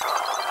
you